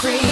free.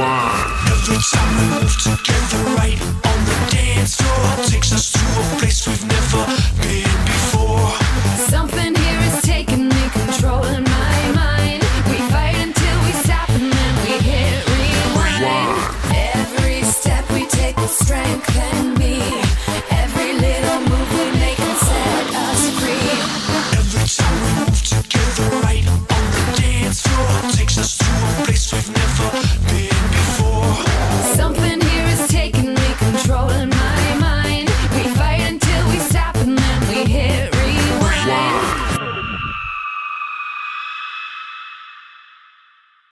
Everything.